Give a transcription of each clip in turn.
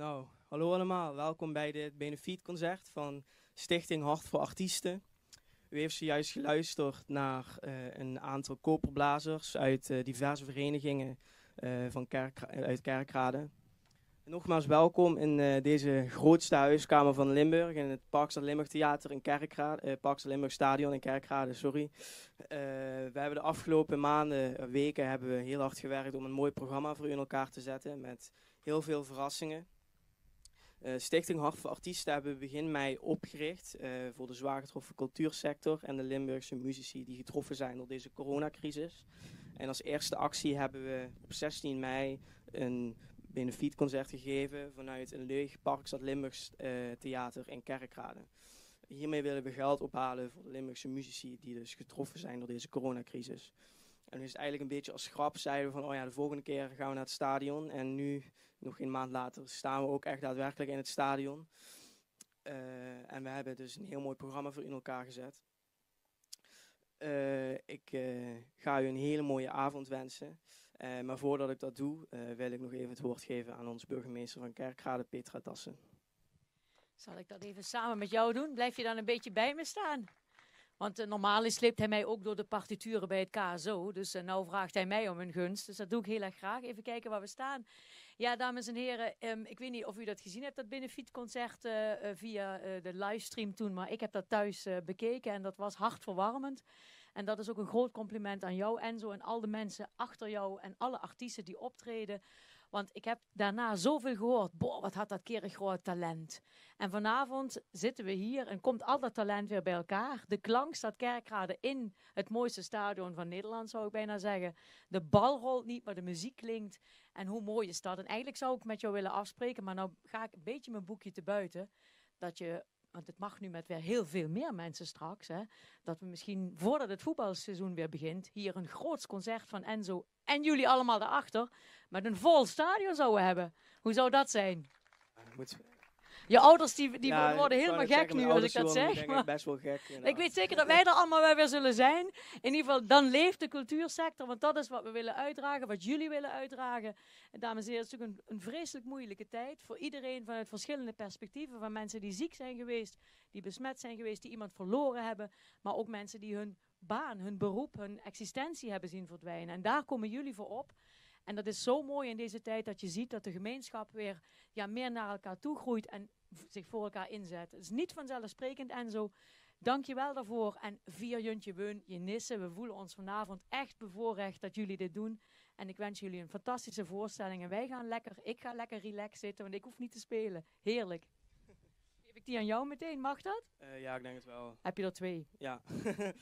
Nou, hallo allemaal. Welkom bij dit benefietconcert van Stichting Hart voor Artiesten. U heeft zojuist geluisterd naar uh, een aantal koperblazers uit uh, diverse verenigingen uh, van Kerk, uit Kerkrade. Nogmaals welkom in deze grootste huiskamer van Limburg, in het Parkstad Limburg Theater in Kerkrade, Parkstad Limburg Stadion in Kerkrade, sorry. we hebben de afgelopen maanden, weken, hebben we heel hard gewerkt om een mooi programma voor u in elkaar te zetten met heel veel verrassingen. Uh, Stichting Hart voor Artiesten hebben we begin mei opgericht uh, voor de zwaar getroffen cultuursector en de Limburgse muzici die getroffen zijn door deze coronacrisis. En als eerste actie hebben we op 16 mei een benefietconcert gegeven vanuit een leeg Parkstad Limburgs uh, theater in Kerkrade. Hiermee willen we geld ophalen voor de Limburgse muzici die dus getroffen zijn door deze coronacrisis. En nu is het eigenlijk een beetje als grap zeiden we van, oh ja, de volgende keer gaan we naar het stadion. En nu, nog een maand later, staan we ook echt daadwerkelijk in het stadion. Uh, en we hebben dus een heel mooi programma voor in elkaar gezet. Uh, ik uh, ga u een hele mooie avond wensen. maar voordat ik dat doe, wil ik nog even het woord geven aan onze burgemeester van Kerkrade, Petra Dassen. Zal ik dat even samen met jou doen? Blijf je dan een beetje bij me staan? Want normaal sleept hij mij ook door de partituren bij het KSO. Dus nou vraagt hij mij om een gunst. Dus dat doe ik heel erg graag. Even kijken waar we staan. Ja, dames en heren. Um, ik weet niet of u dat gezien hebt, dat benefietconcert uh, via de livestream toen. Maar ik heb dat thuis bekeken en dat was hartverwarmend. En dat is ook een groot compliment aan jou, Enzo, en al de mensen achter jou en alle artiesten die optreden. Want ik heb daarna zoveel gehoord. Boah, wat had dat een groot talent. En vanavond zitten we hier en komt al dat talent weer bij elkaar. De klank staat Kerkrade in het mooiste stadion van Nederland, zou ik bijna zeggen. De bal rolt niet, maar de muziek klinkt. En hoe mooi is dat? En eigenlijk zou ik met jou willen afspreken, maar nou ga ik een beetje mijn boekje te buiten. Dat je want het mag nu met weer heel veel meer mensen straks, hè, dat we misschien voordat het voetbalseizoen weer begint, hier een groots concert van Enzo en jullie allemaal daarachter, met een vol stadion zouden hebben. Hoe zou dat zijn? Je ouders die, die worden helemaal gek nu als ik dat zeg. Maar best wel gek. Ik weet zeker dat wij er allemaal weer zullen zijn. In ieder geval, dan leeft de cultuursector. Want dat is wat we willen uitdragen, wat jullie willen uitdragen. En dames en heren, het is natuurlijk een, een vreselijk moeilijke tijd. Voor iedereen vanuit verschillende perspectieven. Van mensen die ziek zijn geweest, die besmet zijn geweest, die iemand verloren hebben. Maar ook mensen die hun baan, hun beroep, hun existentie hebben zien verdwijnen. En daar komen jullie voor op. En dat is zo mooi in deze tijd dat je ziet dat de gemeenschap weer ja, meer naar elkaar toe groeit en zich voor elkaar inzet. Het is niet vanzelfsprekend en zo. Dank je wel daarvoor. En vier Juntje Weun, je nissen. We voelen ons vanavond echt bevoorrecht dat jullie dit doen. En ik wens jullie een fantastische voorstelling. En wij gaan lekker, ik ga lekker relax zitten, want ik hoef niet te spelen. Heerlijk. Geef ik die aan jou meteen, mag dat? Uh, ja, ik denk het wel. Heb je er twee? Ja.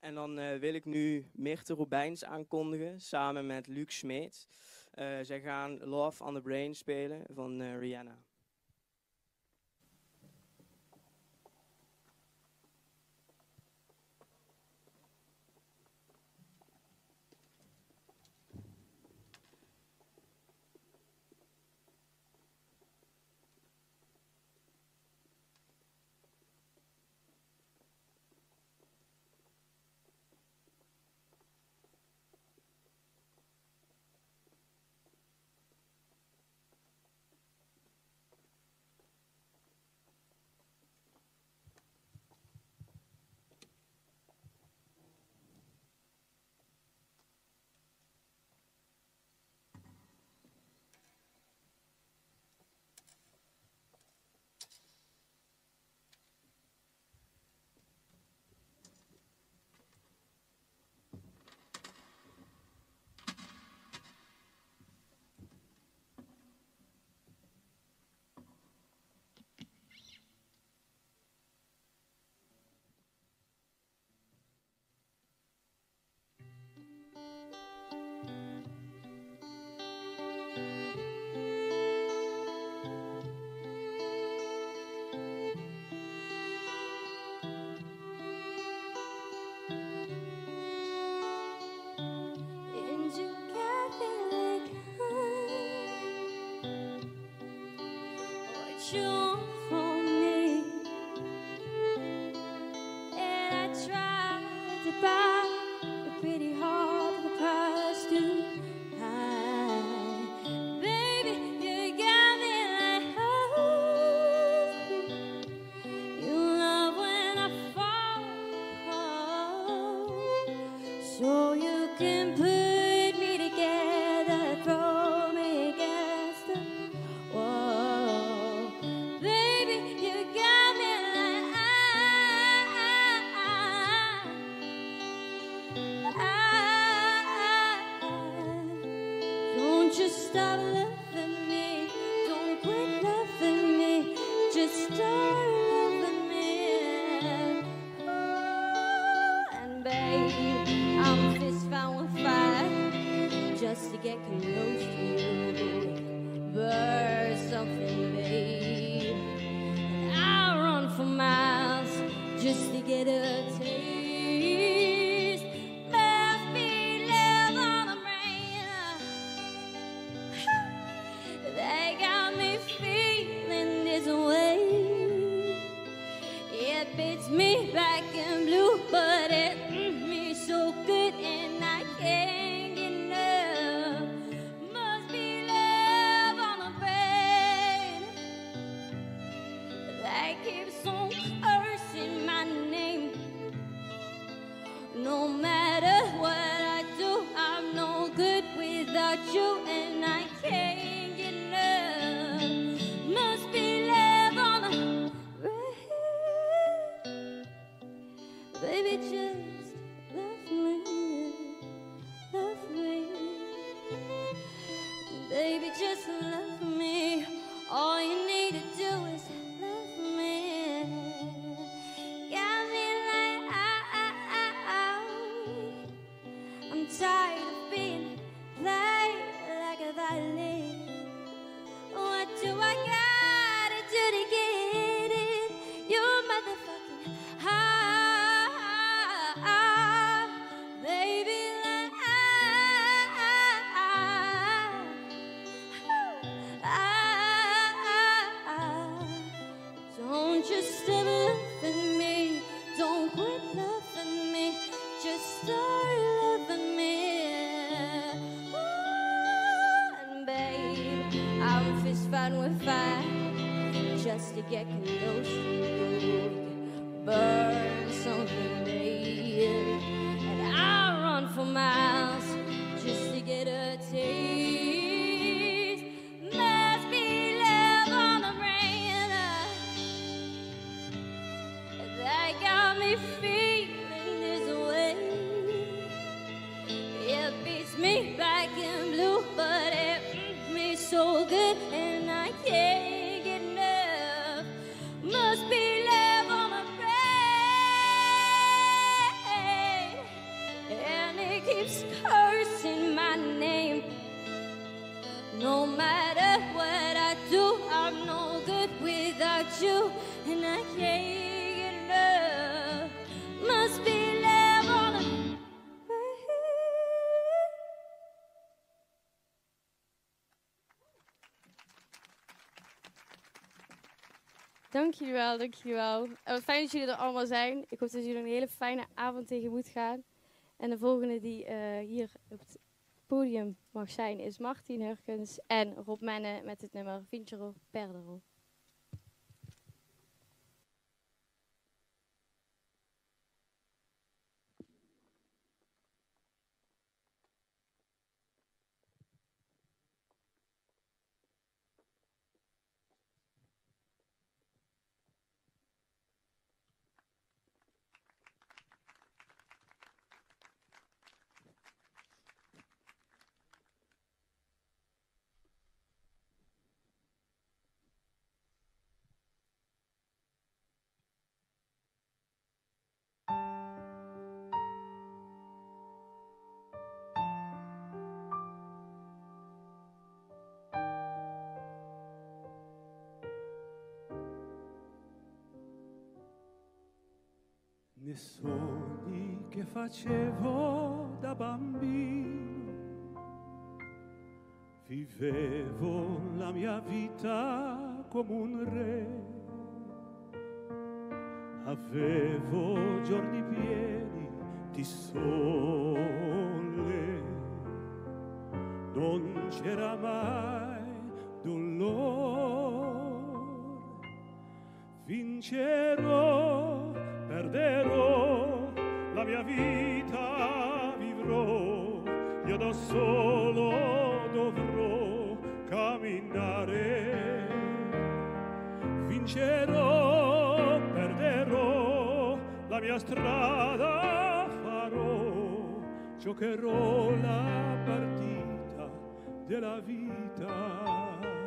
En dan eh, wil ik nu Mirte Robijns aankondigen, samen met Luc Smeets. Eh, zij gaan Love on the Brain spelen van eh, Rihanna. Jullie wel, dank jullie wel. En wat fijn dat jullie er allemaal zijn. Ik hoop dat jullie een hele fijne avond tegemoet gaan. En de volgende die eh, hier op het podium mag zijn is Martin Hurkens en Rob Menne met het nummer Vincero Perdero. Nei sogni che facevo da bambino, vivevo la mia vita come un re. Avevo giorni pieni di sole, non c'era mai dolore. Vincerò, perderò, la mia vita vivrò, io da solo dovrò camminare. Vincerò, perderò, la mia strada farò, giocherò la partita della vita.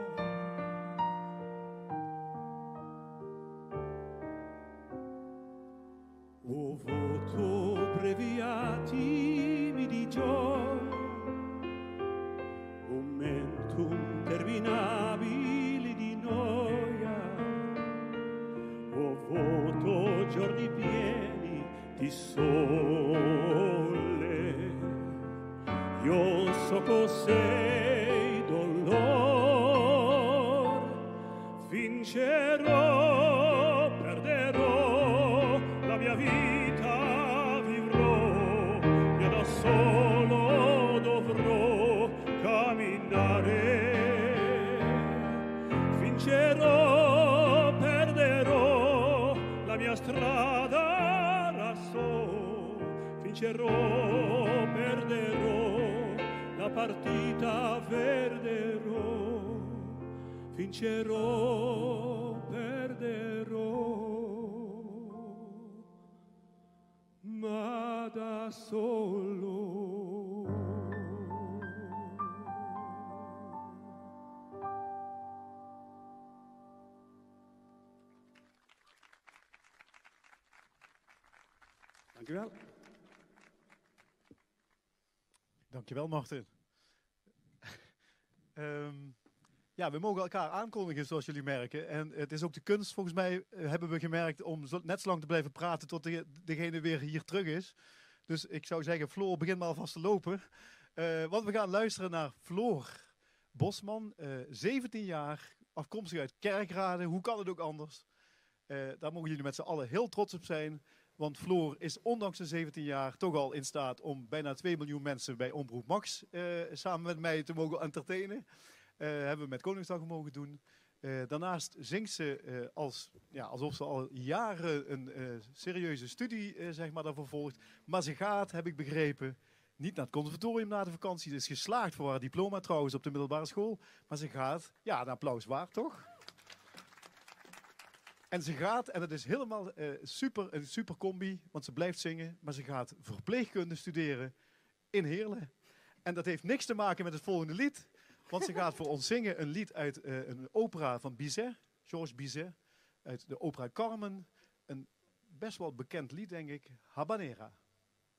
Dankjewel, Martin. Ehm, ja, we mogen elkaar aankondigen, zoals jullie merken. En het is ook de kunst, volgens mij, eh, hebben we gemerkt, om net zo lang te blijven praten tot de, degene weer hier terug is. Dus ik zou zeggen, Floor, begin maar alvast te lopen. Eh, want we gaan luisteren naar Floor Bosman, eh 17 jaar, afkomstig uit Kerkrade. Hoe kan het ook anders? Eh, daar mogen jullie met z'n allen heel trots op zijn. Want Floor is ondanks de 17 jaar toch al in staat om bijna 2 miljoen mensen bij Omroep Max eh, samen met mij te mogen entertainen. Eh hebben we met Koningsdag mogen doen. Eh, daarnaast zingt ze als, ja, alsof ze al jaren een serieuze studie zeg maar, daarvoor volgt. Maar ze gaat, heb ik begrepen, niet naar het conservatorium na de vakantie. Ze is geslaagd voor haar diploma trouwens op de middelbare school. Maar ze gaat, ja, een applaus waard toch? En ze gaat, en het is helemaal eh, super, een super combi, want ze blijft zingen. Maar ze gaat verpleegkunde studeren in Heerlen. En dat heeft niks te maken met het volgende lied. Want ze gaat voor ons zingen een lied uit eh, een opera van Bizet, Georges Bizet, uit de opera Carmen. Een best wel bekend lied, denk ik, Habanera.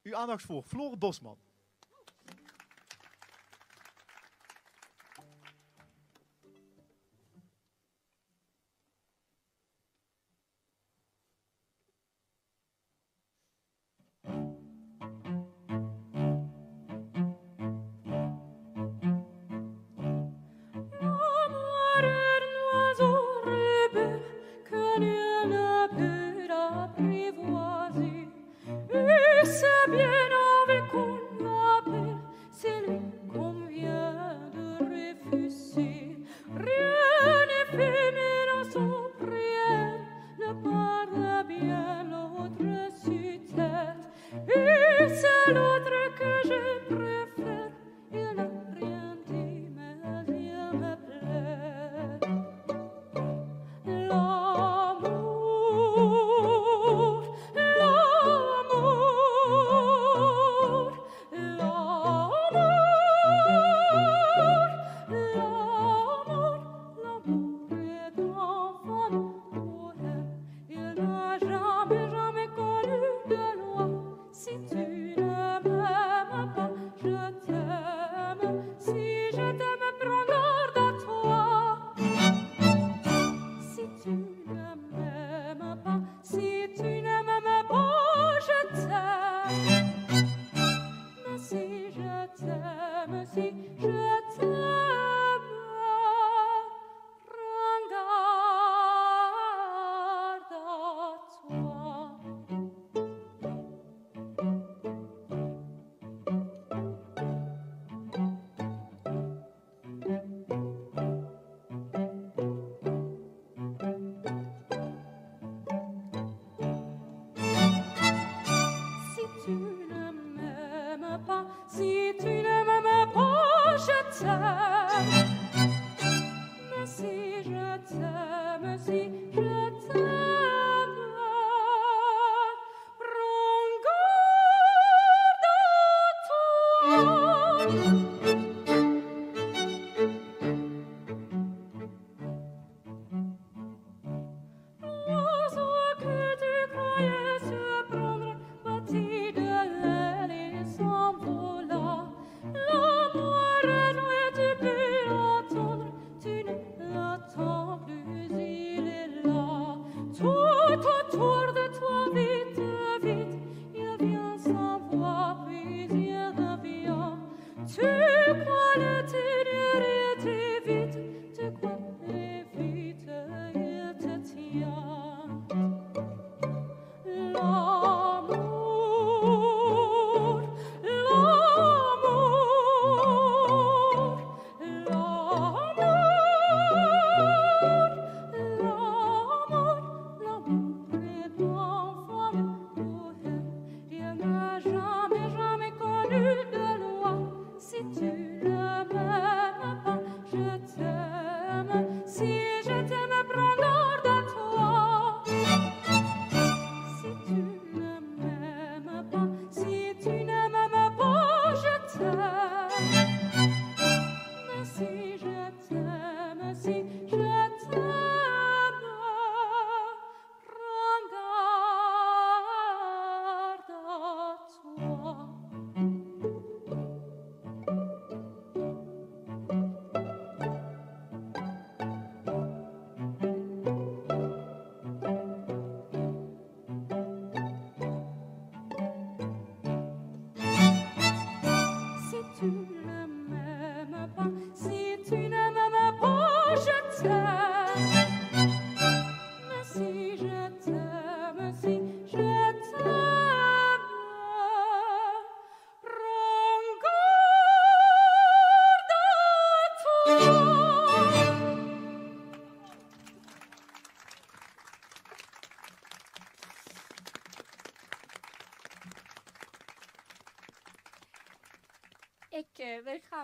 Uw aandacht voor Floor Bosman.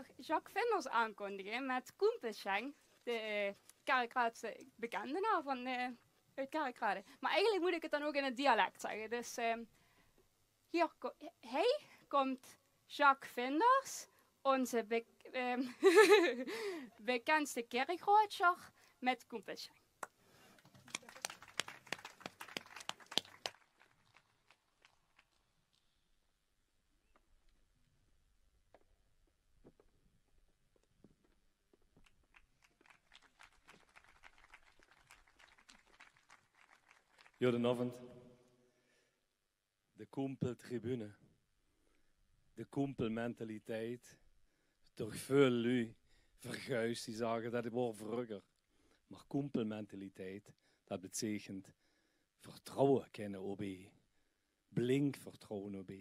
Eh, Jacques Vinders aankondigen met Koen de uh, Kerkraadse bekende nou van uh, uit. Maar eigenlijk moet ik het dan ook in het dialect zeggen. Dus ehm, hier, ko komt Jacques Vinders, onze ehm, bekendste kerkroodser, met Koen Goedenavond. De Koempeltribune. De Koempelmentaliteit. Toch veel lui verguist die zeggen dat het wordt vroeger. Maar Koempelmentaliteit, dat betekent vertrouwen kennen op Blink vertrouwen op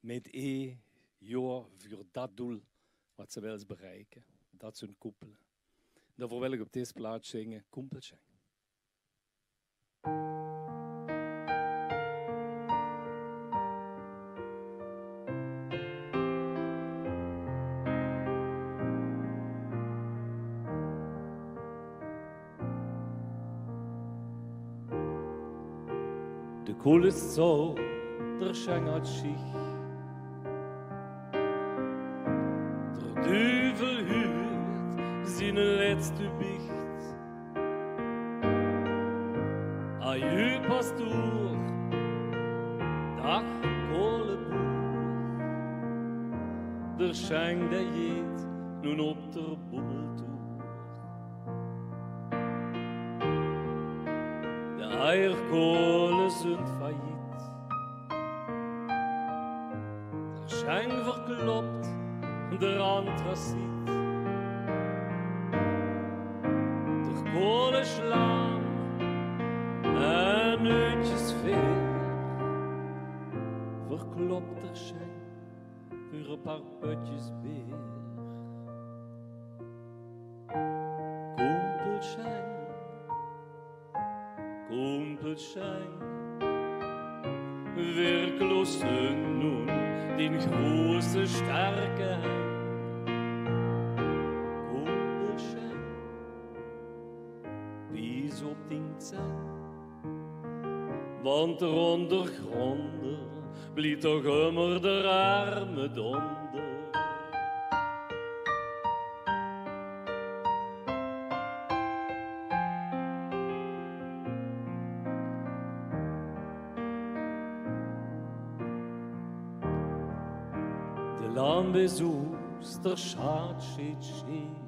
Met e, ja, voor dat doel wat ze willen bereiken. Dat zijn koepelen. Daarvoor wil ik op deze plaats zingen, Koempelschenk. De koel is zo, der schengert zich. Der duivel huurt zijn laatste bicht. Aju pastoor, dag kolenboer. Der schenk der jeet nun op der bubbeltoer. Der antraciet. Der kolen slaan en uitjes veel. Verklopt der schenk voor een paar putjes beer. Kumpelschein, Kumpelschein, werklos nun den große starke ondergronden bliet toch immer der arme donder. De lambezoes, der schaad steht schief.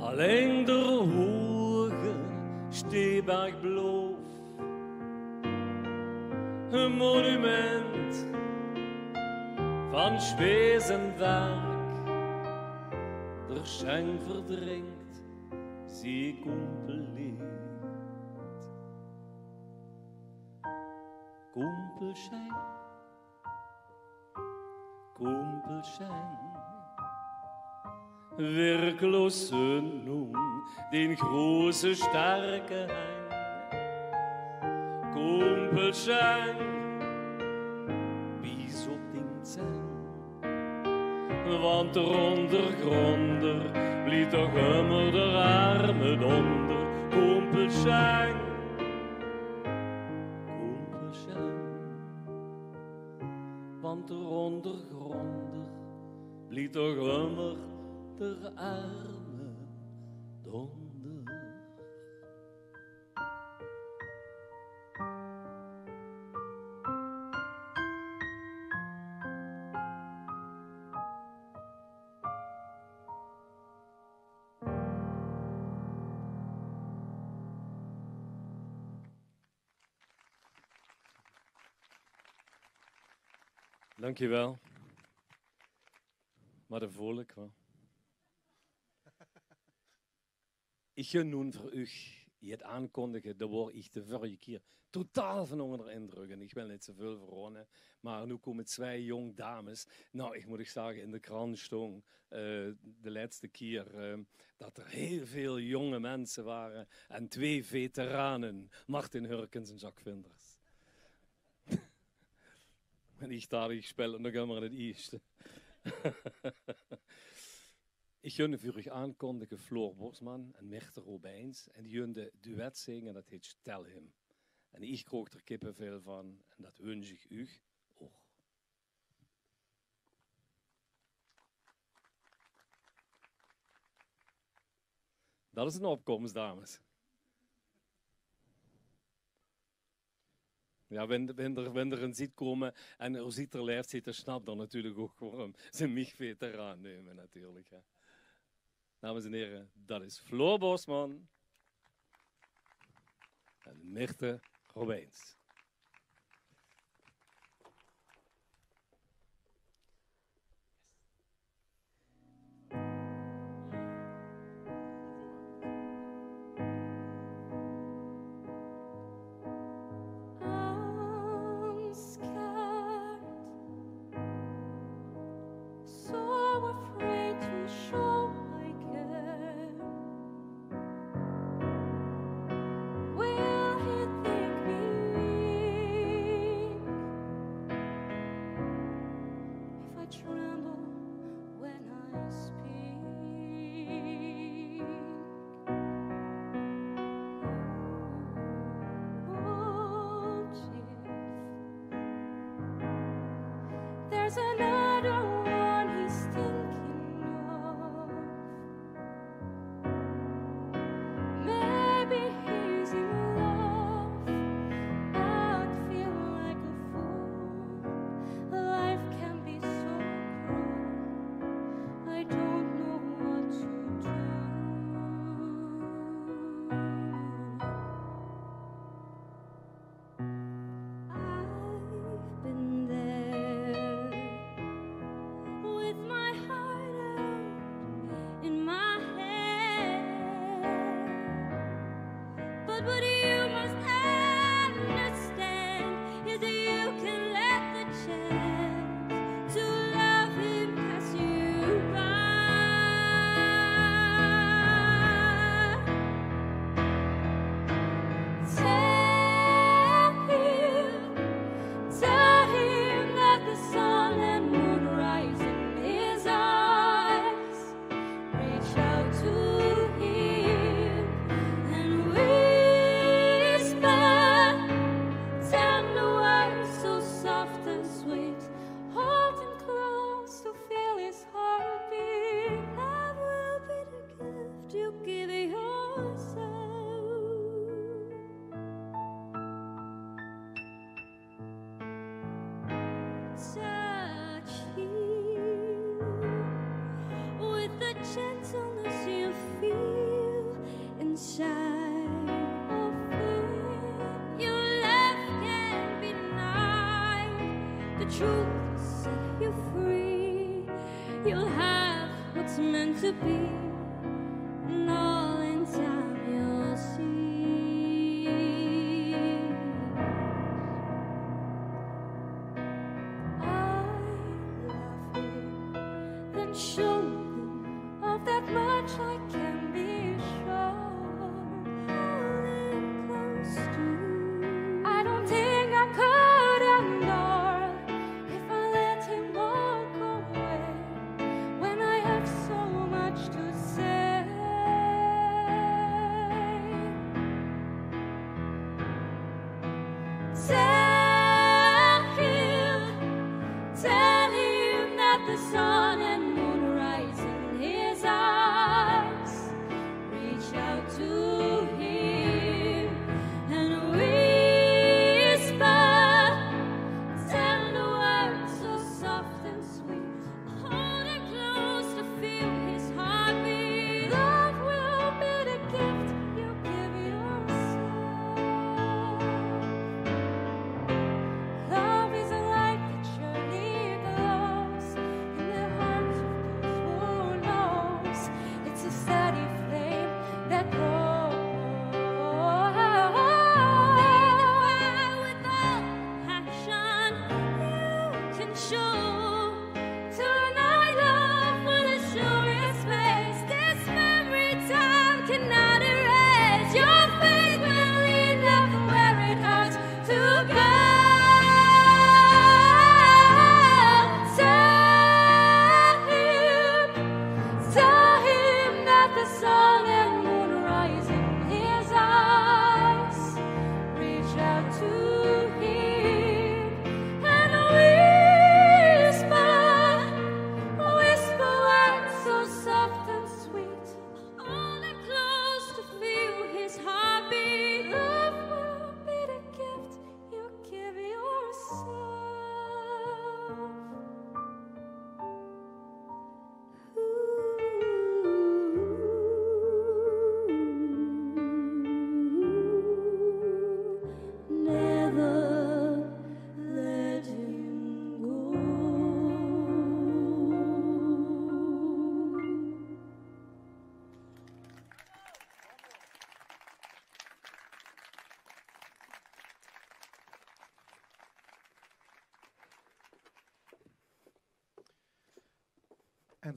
Alleen van Spezenwerk. Der Schenk verdrinkt, sie compleet. Kumpelschein, Kumpelschein. Werklos nun den große starke Hein. Kumpelschein, Want der ondergronder blieb toch immer der arme donder. Kumpelschein, Kumpelschein. Want der ondergronder blieb toch immer der arme donder. Dankjewel. Maar dat voel ik wel. Ik ga nun voor u het aankondigen, daar word ik de vorige keer totaal van onder de indruk. En ik wil niet zoveel verronen, maar nu komen twee jong dames. Nou, ik moet ik zeggen, in de krant stond eh, de laatste keer eh, dat er heel veel jonge mensen waren en twee veteranen, Martin Hurkens en Jacques Vinders. Ik Gitarre ik speel nog gehen in het eerste. ich gunde für euch aankondigen Floor Bosman en Mechter Robijns. En die gunde duet zingen, dat heet Tell Him. En ik kroeg er kippenvel van en dat wens ik u. Dat is een opkomst, dames. Ja, wanneer wenn, er, een ziet komen en er ziet er lijf zitten, snap dan natuurlijk ook gewoon zijn michveet eraan nemen natuurlijk. Hè. Dames en heren, dat is Floor Bosman en Mirte Robijns.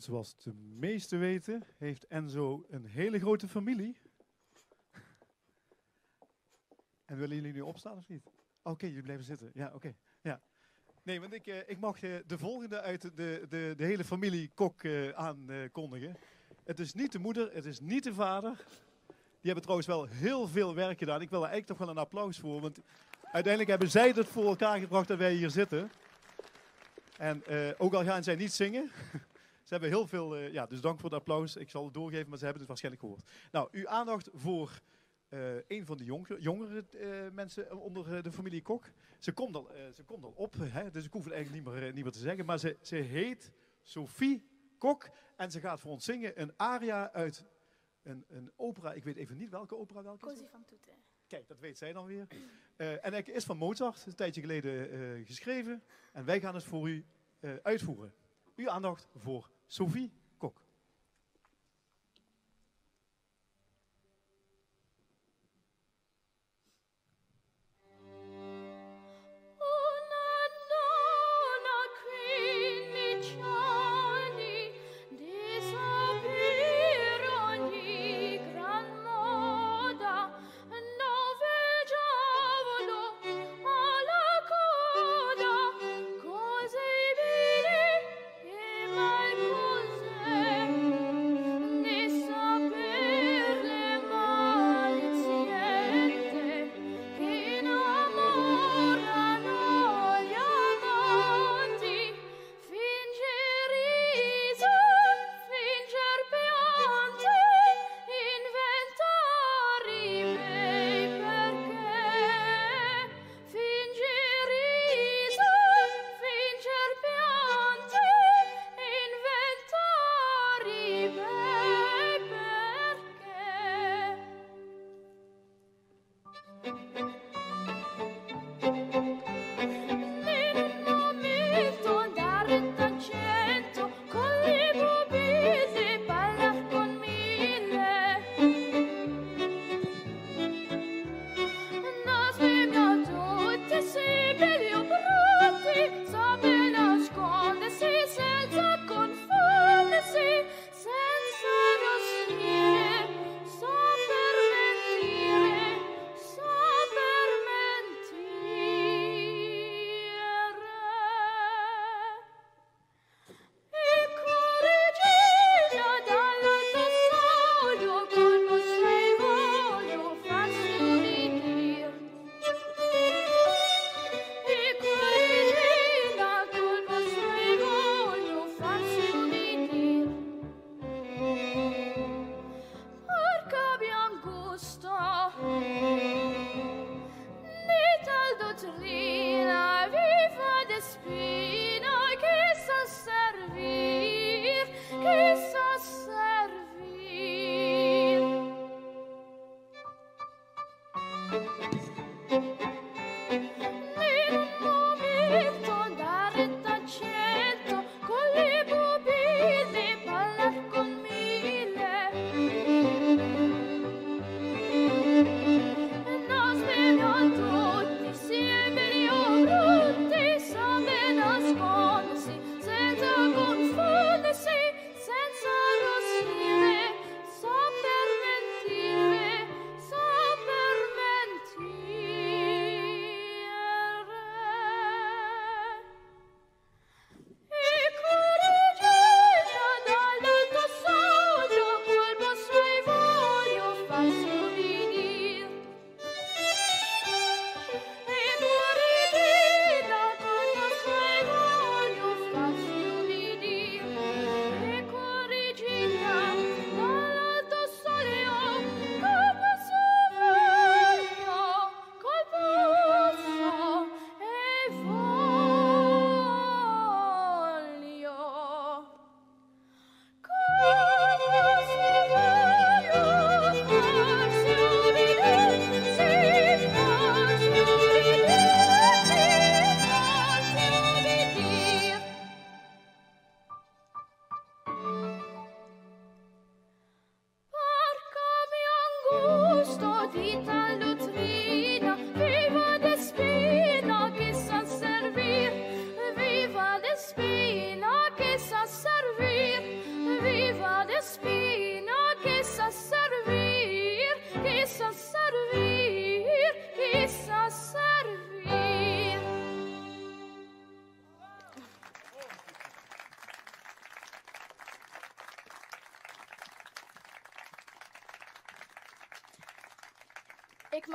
Zoals de meesten weten, heeft Enzo een hele grote familie. En willen jullie nu opstaan of niet? Oké, jullie blijven zitten. Ja, oké. Ja. Nee, want ik, eh, ik mag eh, de volgende uit de, de, de hele familie Kok eh, aankondigen. Het is niet de moeder, het is niet de vader. Die hebben trouwens wel heel veel werk gedaan. Ik wil er eigenlijk toch wel een applaus voor, want uiteindelijk hebben zij het voor elkaar gebracht dat wij hier zitten. En ook al gaan zij niet zingen, ze hebben heel veel, eh, ja, dus dank voor het applaus. Ik zal het doorgeven, maar ze hebben het waarschijnlijk gehoord. Nou, uw aandacht voor eh, een van de jongere, jongere eh, mensen onder de familie Kok. Ze komt al, ze komt al op, hè, dus ik hoef het eigenlijk niet meer, niet meer te zeggen. Maar ze, ze heet Sophie Kok en ze gaat voor ons zingen een aria uit een, een opera. Ik weet even niet welke opera welke is. Così fan tutte. Kijk, dat weet zij dan weer. En hij is van Mozart, een tijdje geleden geschreven. En wij gaan het voor u uitvoeren. Uw aandacht voor Sophie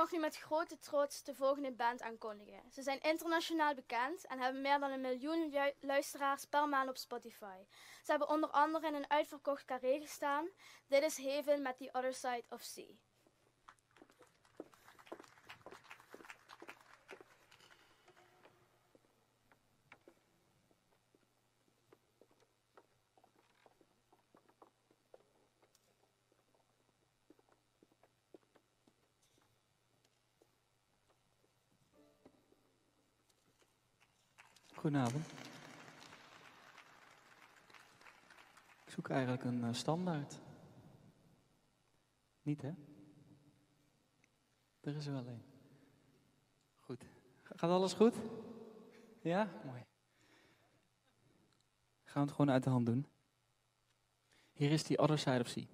mag nu met grote trots de volgende band aankondigen. Ze zijn internationaal bekend en hebben meer dan een miljoen lu- luisteraars per maand op Spotify. Ze hebben onder andere in een uitverkocht carré gestaan. Dit is Heaven met The Other Side of Sea. Goedenavond. Ik zoek eigenlijk een eh, standaard. Niet, hè? Er is er wel een. Goed. Ga- Gaat alles goed? Ja? Mooi. Gaan we het gewoon uit de hand doen. Hier is die Other Side of Sea.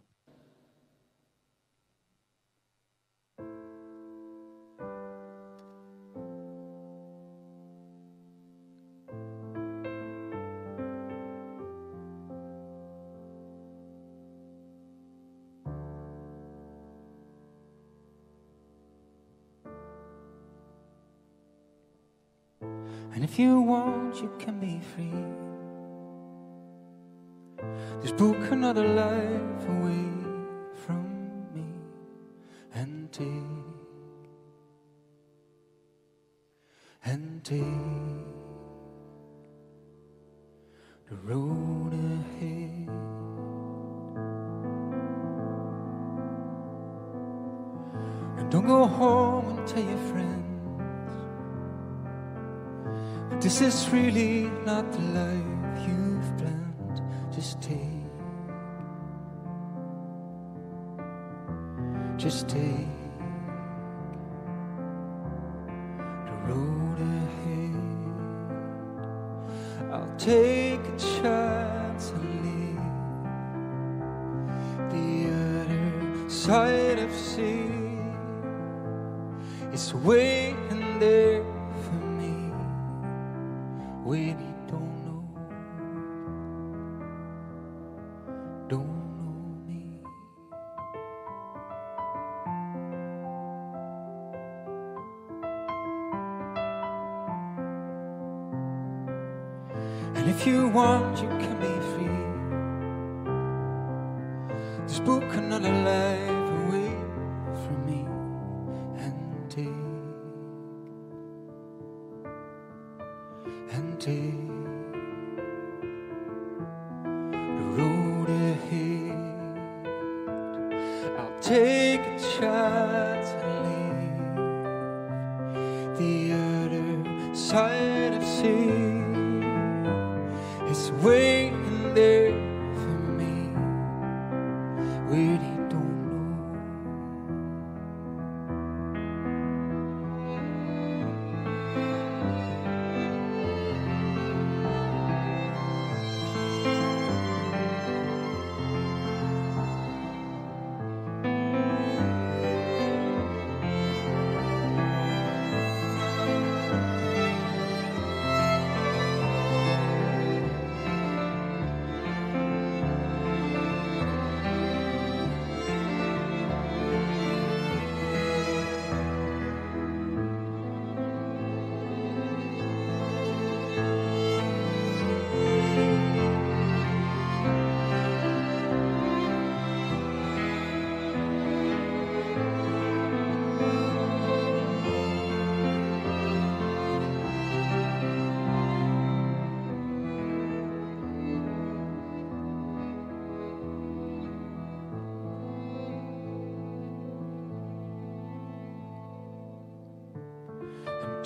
And if you want, you can be free. Just book another life away from me and take and take love.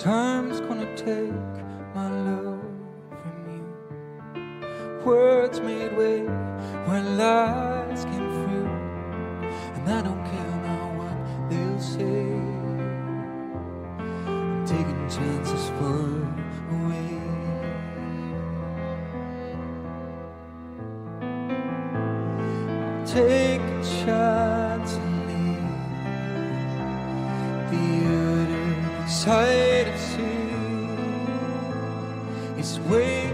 Time's gonna take other side of sea. It's waiting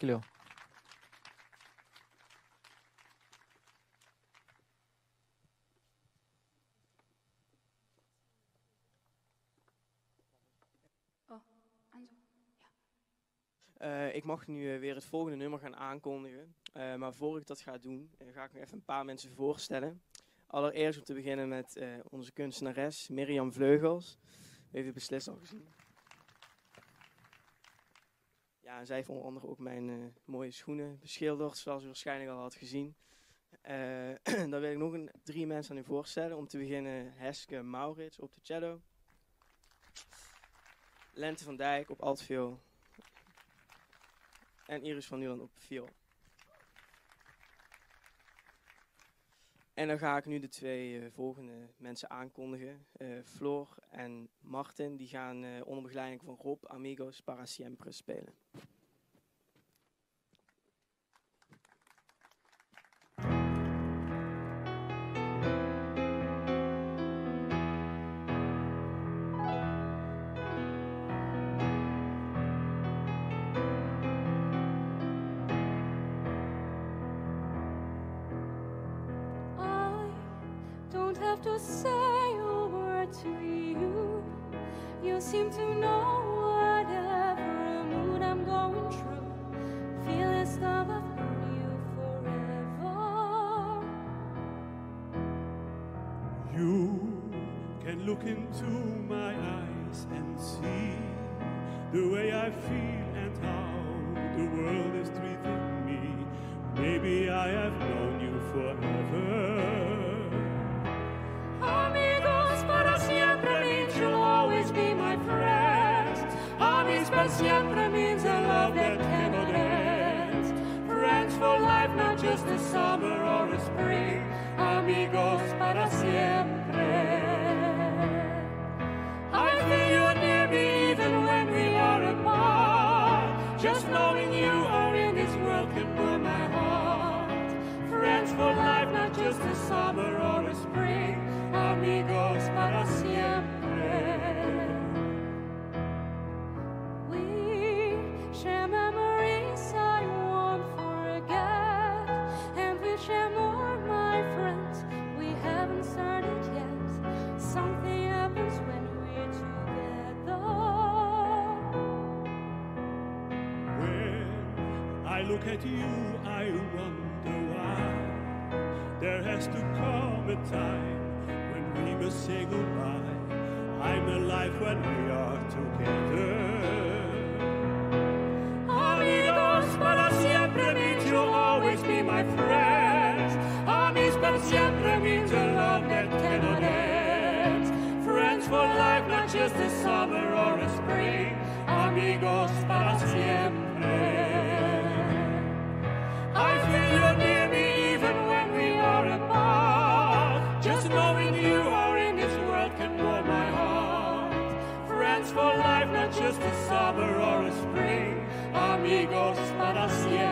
Dank jullie wel. Eh, ik mag nu eh, weer het volgende nummer gaan aankondigen. Eh, maar voor ik dat ga doen, eh, ga ik nog even een paar mensen voorstellen. Allereerst om te beginnen met eh, onze kunstenares Mirjam Vleugels. U heeft het beslist al gezien. Ja, zij heeft onder andere ook mijn eh, mooie schoenen beschilderd, zoals u waarschijnlijk al had gezien. Eh, dan wil ik nog een, drie mensen aan u voorstellen. Om te beginnen Heske Maurits op de cello. Lente van Dijk op altviool. En Iris van Nuland op viool. En dan ga ik nu de twee eh, volgende mensen aankondigen. Eh, Floor en Martin, die gaan eh, onder begeleiding van Rob Amigos para Siempre spelen. Say goodbye. I'm alive when we are together. Amigos para siempre means you'll always be my friends. Amigos para siempre means a love that cannot end. Friends for life, not just a summer or a spring. Amigos para siempre. Just a summer or a spring. Amigos para siempre.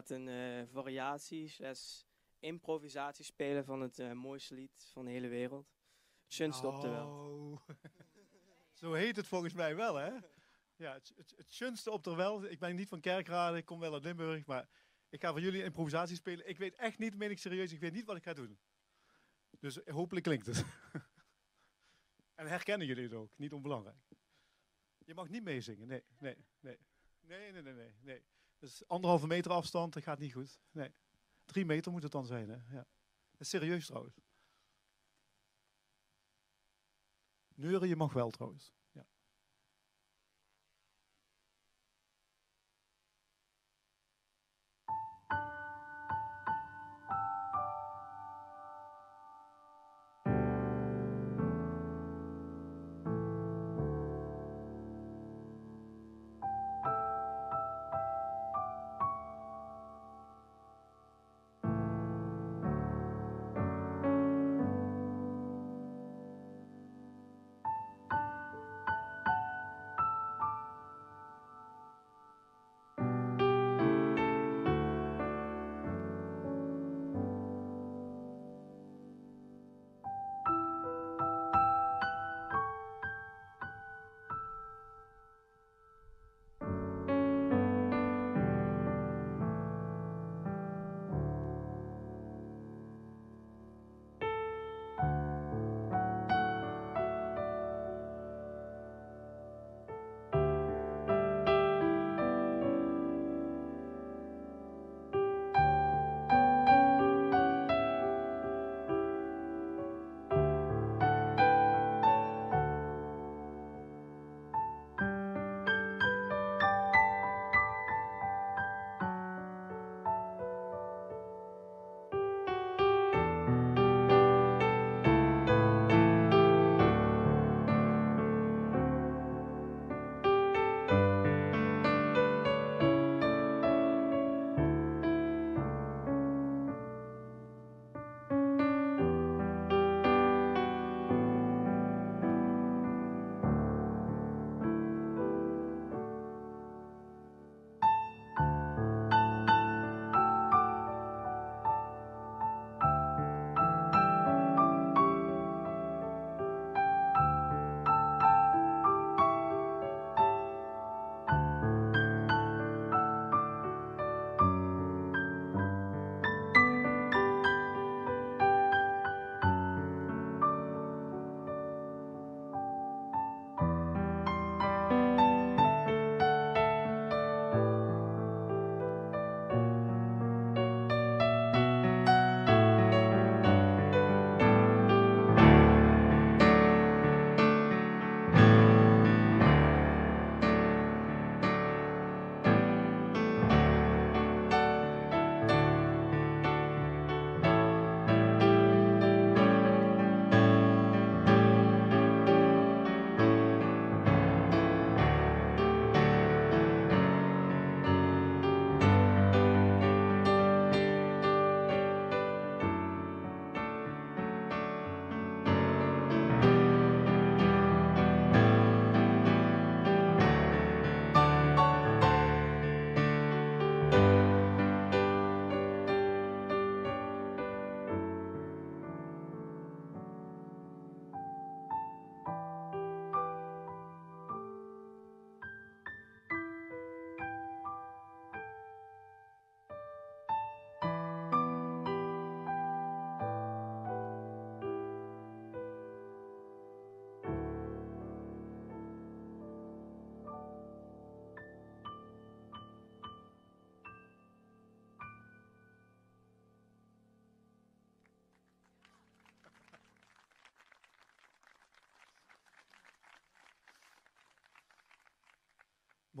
Gaat een eh, variatie, slash improvisatie spelen van het eh, mooiste lied van de hele wereld. Het schönste op de wereld. Nou, Zo heet het volgens mij wel, hè? Ja, het, het, het schönste op de wereld. Ik ben niet van Kerkrade, ik kom wel uit Limburg, maar ik ga voor jullie improvisatie spelen. Ik weet echt niet, meen ik serieus, ik weet niet wat ik ga doen. Dus hopelijk klinkt het. en herkennen jullie het ook, niet onbelangrijk. Je mag niet meezingen, nee, nee, nee. Nee, nee, nee, nee, nee. Dus anderhalve meter afstand, dat gaat niet goed. Nee. Drie meter moet het dan zijn, hè? Ja. Serieus trouwens. Neuren je mag wel trouwens.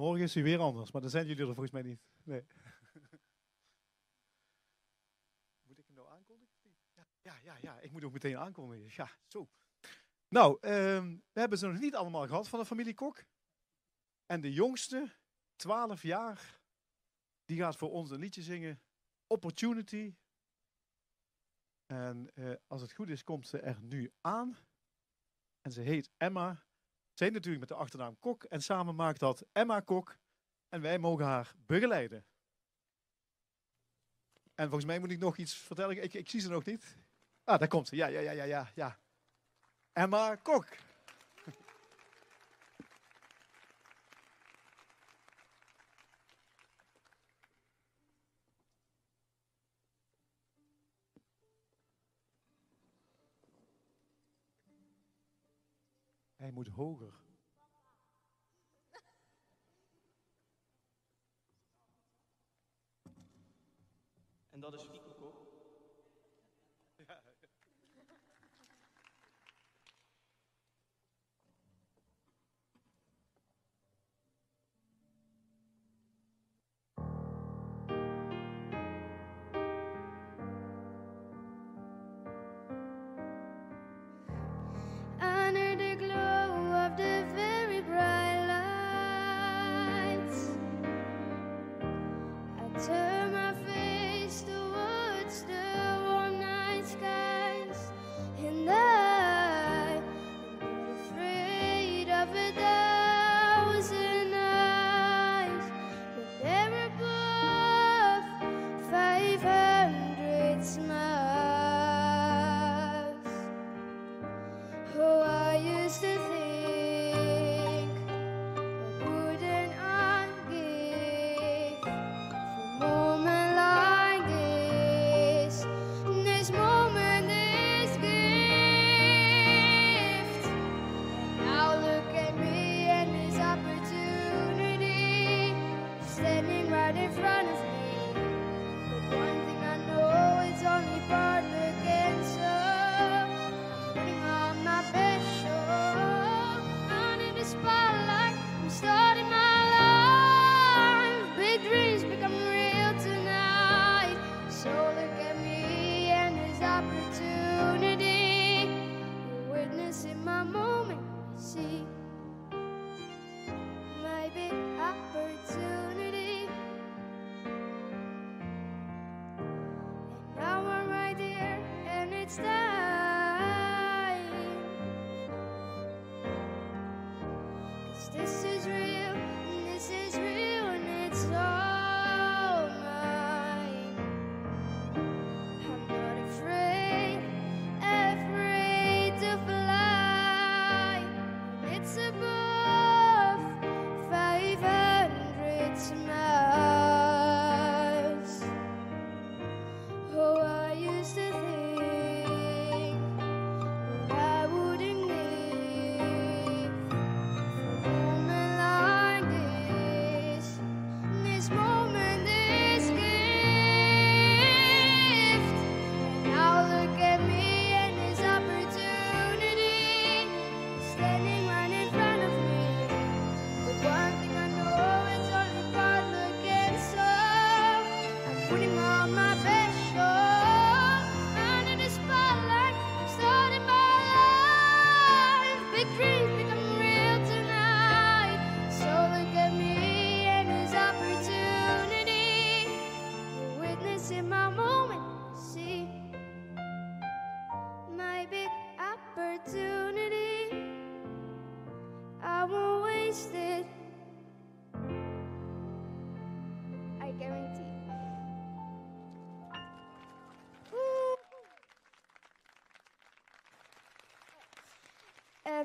Morgen is hij weer anders, maar dan zijn jullie er volgens mij niet. Nee. Moet ik hem nou aankondigen? Ja, ja, ja, ja, ik moet ook meteen aankondigen. Ja, zo. Nou, ehm, we hebben ze nog niet allemaal gehad van de familie Kok. En de jongste, 12 jaar, die gaat voor ons een liedje zingen. Opportunity. En eh, als het goed is, komt ze er nu aan. En ze heet Emma. Ze natuurlijk met de achternaam Kok en samen maakt dat Emma Kok. En wij mogen haar begeleiden. En volgens mij moet ik nog iets vertellen. Ik, ik zie ze nog niet. Ah, daar komt ze. Ja, ja, ja, ja, ja. Emma Kok. hij moet hoger. En dat is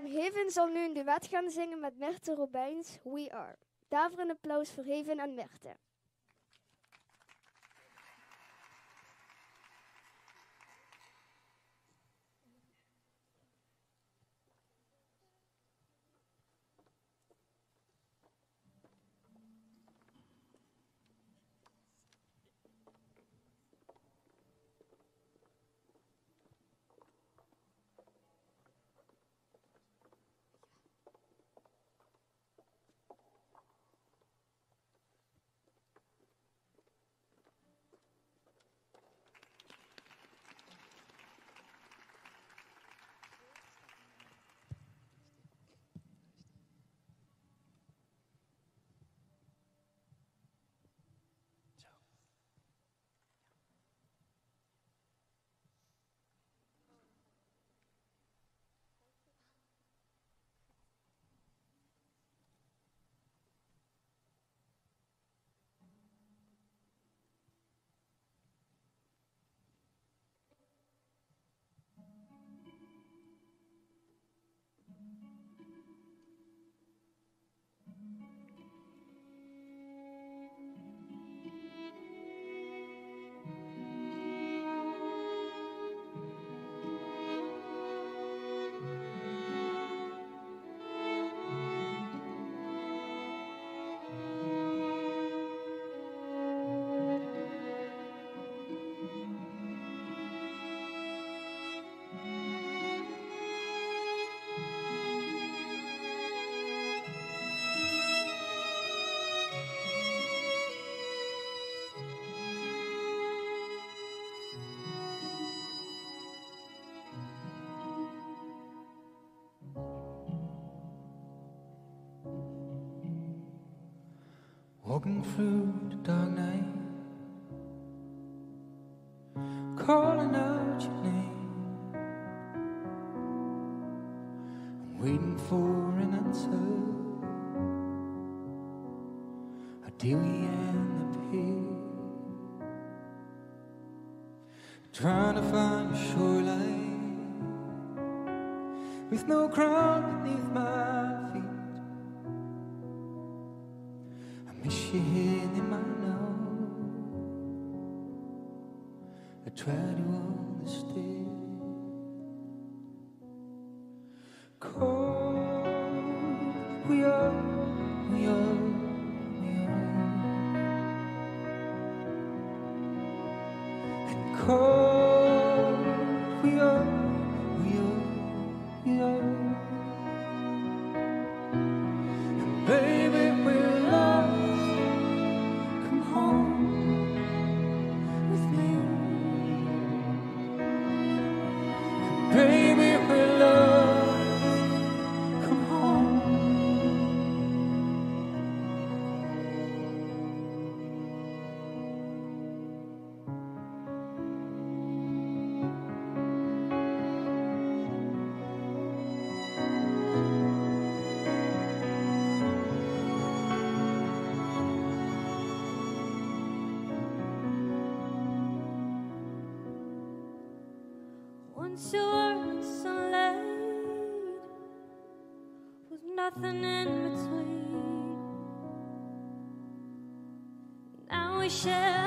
Heven zal nu de wet gaan zingen met Merte Robijns We Are. Daarvoor een applaus voor Heven en Merte. walking through the darkness. try to understand. nothing in between. Now we share.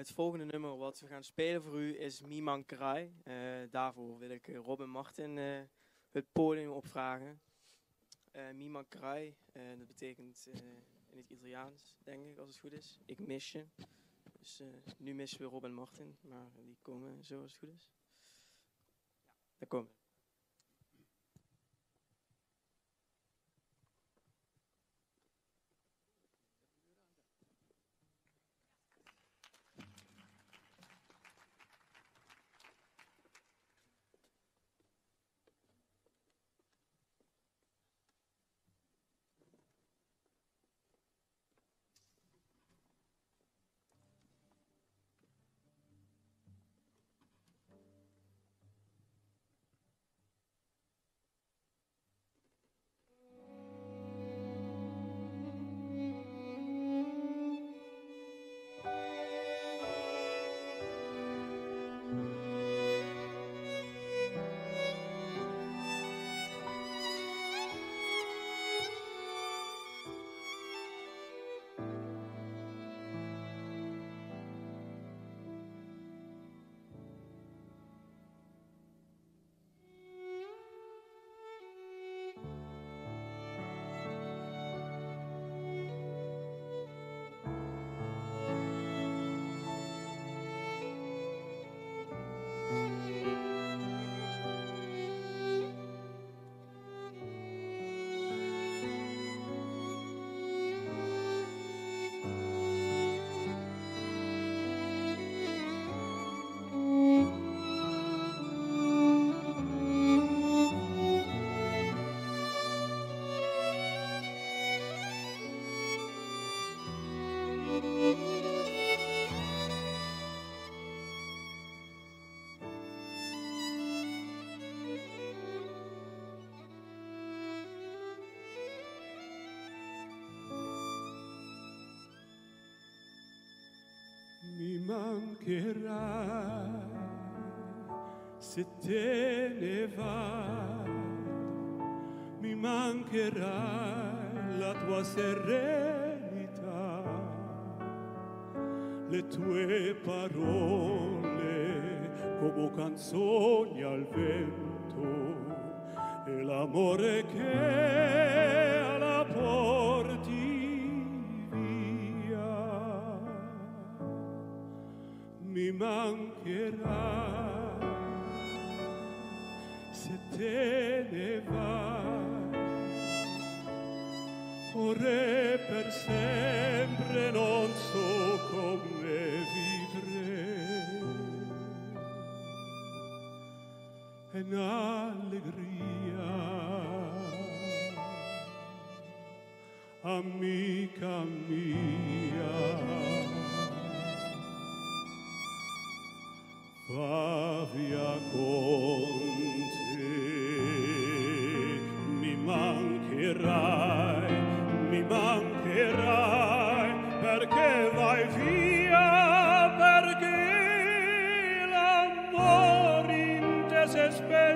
het volgende nummer wat we gaan spelen voor u is Miman Karai. Eh, daarvoor wil ik eh, Robin Martin eh, het podium opvragen. Miman Krai dat betekent in het Italiaans, denk ik, als het goed is. Ik mis je. Dus nu missen we Robin Martin, maar die komen zo als het goed is. Ja, daar komen mi mancherai se te ne vai, mi mancherai la tua serenità, le tue parole come canzoni al vento e l'amore che in te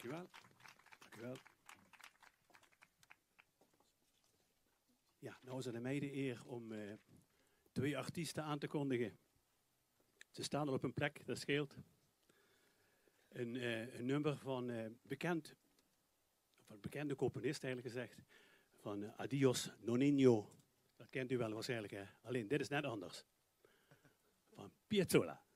Dankjewel. Dankjewel. Ja, nou is het aan mij de eer om eh, twee artiesten aan te kondigen. Ze staan al op een plek, dat scheelt. Een, eh, een nummer van eh, bekend, van bekende componist eigenlijk gezegd, van Adios Nonino. Dat kent u wel waarschijnlijk, hè? Alleen dit is net anders. Van Piazzolla.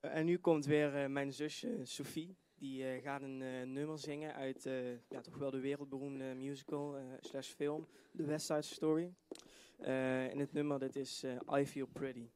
En nu komt weer eh, mijn zusje Sophie. Die eh, gaat een eh, nummer zingen uit eh, ja, toch wel de wereldberoemde musical eh, slash film, The West Side Story. Eh, en het nummer dit is eh, I Feel Pretty.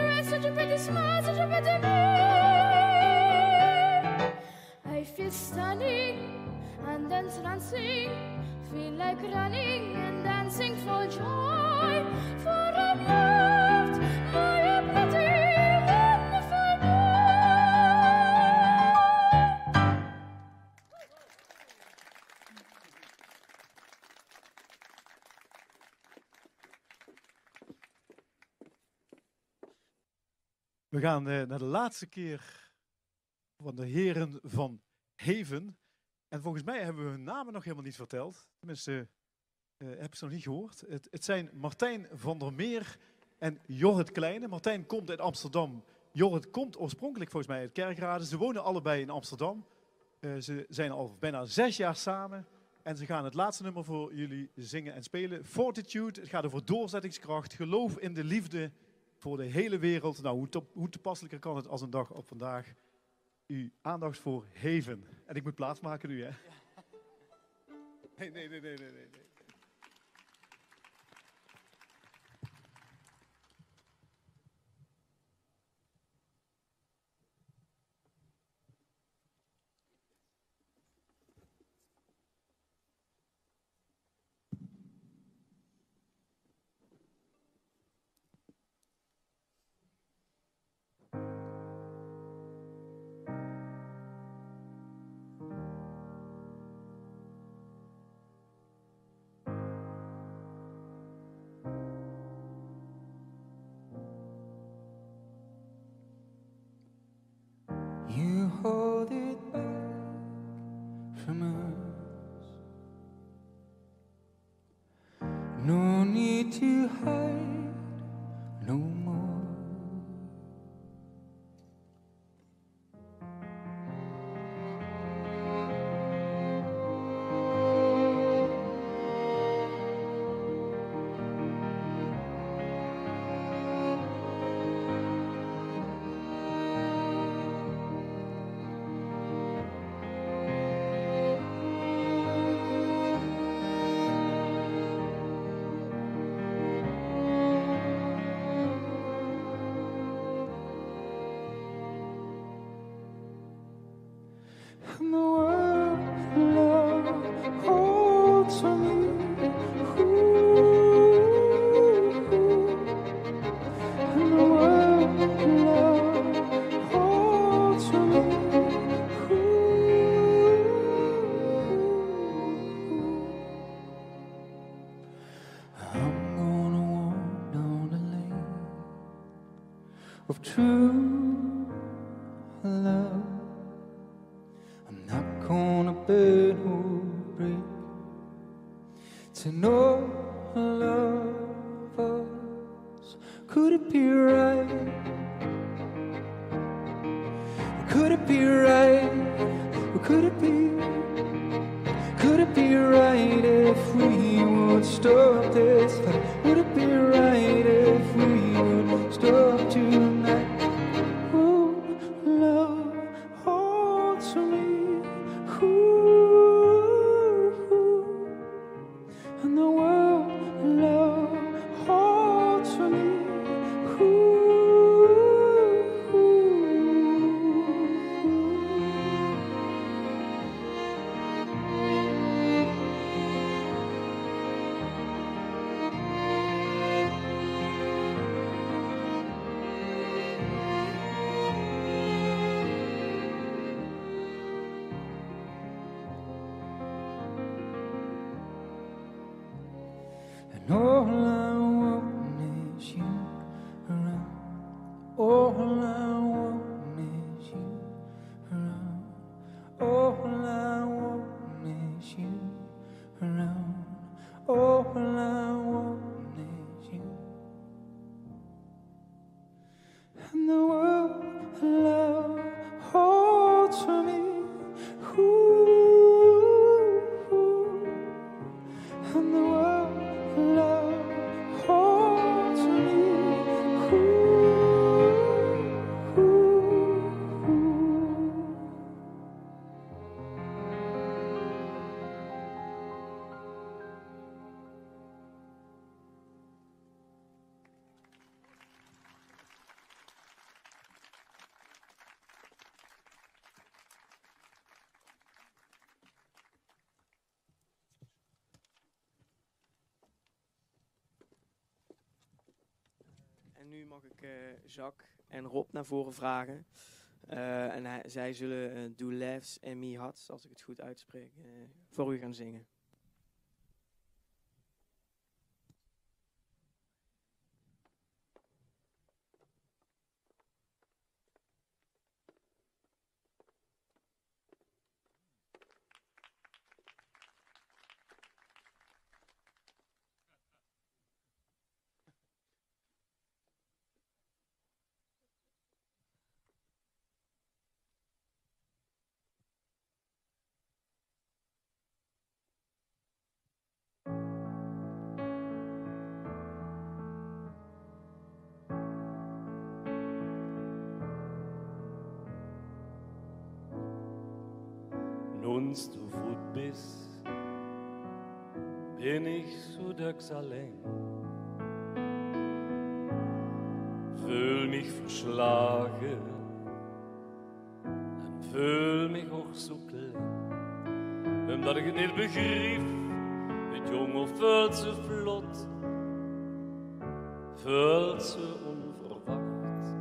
Dress, such a pretty smile, such a pretty me. I feel stunning and entrancing, feel like running and dancing for joy, for I'm We gaan eh, naar de laatste keer van de heren van Heven. En volgens mij hebben we hun namen nog helemaal niet verteld. Tenminste, eh heb ik ze nog niet gehoord. Het, het zijn Martijn van der Meer en Jorrit Kleine. Martijn komt uit Amsterdam. Jorrit komt oorspronkelijk volgens mij uit Kerkrade. Ze wonen allebei in Amsterdam. Ze zijn al bijna zes jaar samen. En ze gaan het laatste nummer voor jullie zingen en spelen. Fortitude. Het gaat over doorzettingskracht. Geloof in de liefde voor de hele wereld. Nou, hoe, top- hoe toepasselijker kan het als een dag op vandaag? Uw aandacht voor Heven. En ik moet plaatsmaken nu, hè? Nee, nee, nee, nee, nee, nee. Jacques en Rob naar voren vragen. Eh, en zij zullen eh Do Laughs en Me Hats, als ik het goed uitspreek, eh, voor u gaan zingen. Fühl mich verschlagen, en fühl mich auch so klein. Omdat ik het niet begreep, het jongen veel te vlot, veel te onverwacht.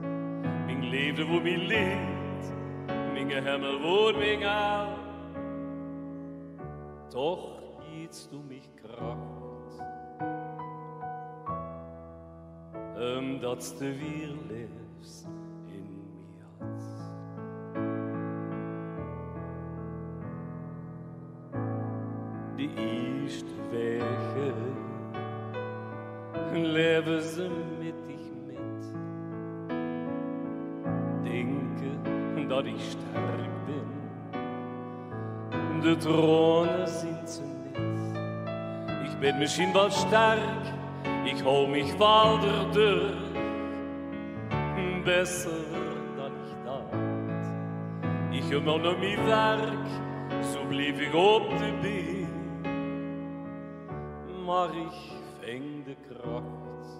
Mijn liefde voor mijn leed, mijn hemel mijn aan. Doch gibst du mich Kraft, omdat du weer leefst in mir. Die eerste wegen leven ze met dich mit. Denken dat ich stark bin. De Throne sind zu nichts. Ich bin misschien wel stark, Ich hol mich wel durch, besser dan ik dacht. Ik immer mijn Werk, zo blieb ik op de been. Maar ik fäng de Kracht,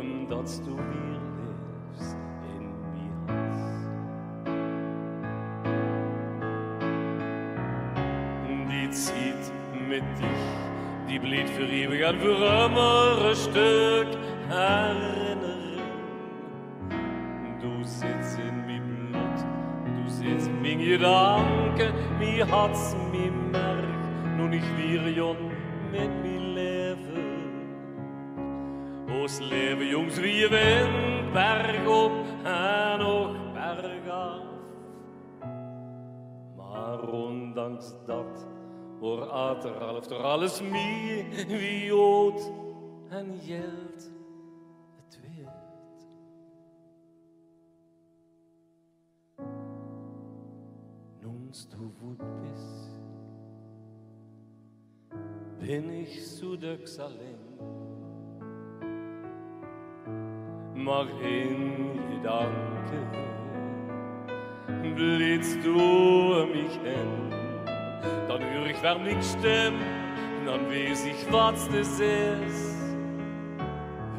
omdat du mir in mir. Die zieht met dich die blieb für ewig an für immer ein Stück Erinnerung. Du sitzt in mi Blut, du sitzt min Gedanke, mi Herz, mi Merk, nun ich wir jon mit mi Leben. Ons leven, jongens, wie wint, berg op en ook berg af. Maar ondanks dat wordt er half door alles meer wie jood en geld het weet. Noemst du woed bist, bin ich so dux alleen. Maar in Gedanken blitzt du mich hin. Dann hör ich wärmlich Stimm, dann weiß ich, was das ist.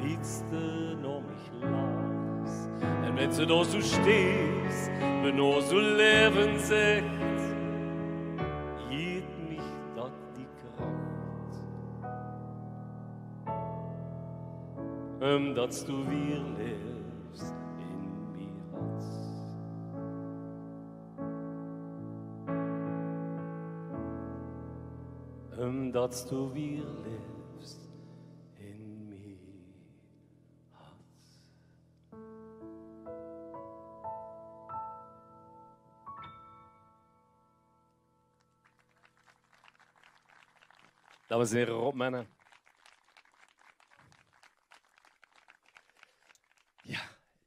Wietst du noch mich las? Und wenn du da so stehst, wenn du so leben sagt, geht mich dort die Kraft. um dat du weer leefst Dat du weer leefst in mir Herz. Dames en heren, Rob. Ja,